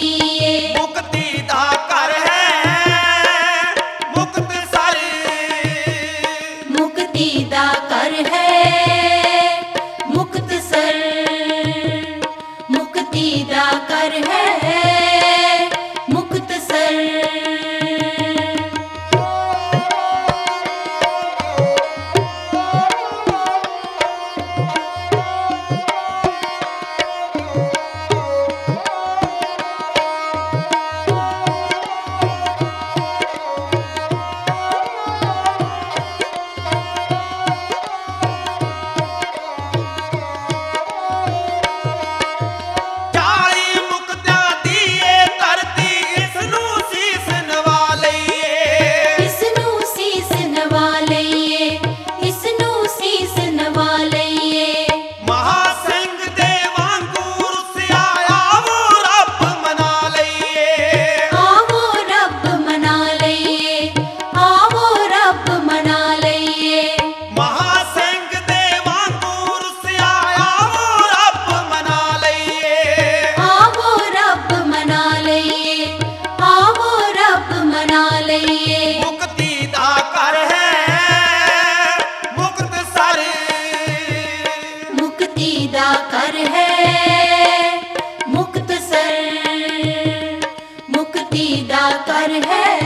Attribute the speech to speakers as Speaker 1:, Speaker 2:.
Speaker 1: गी hey.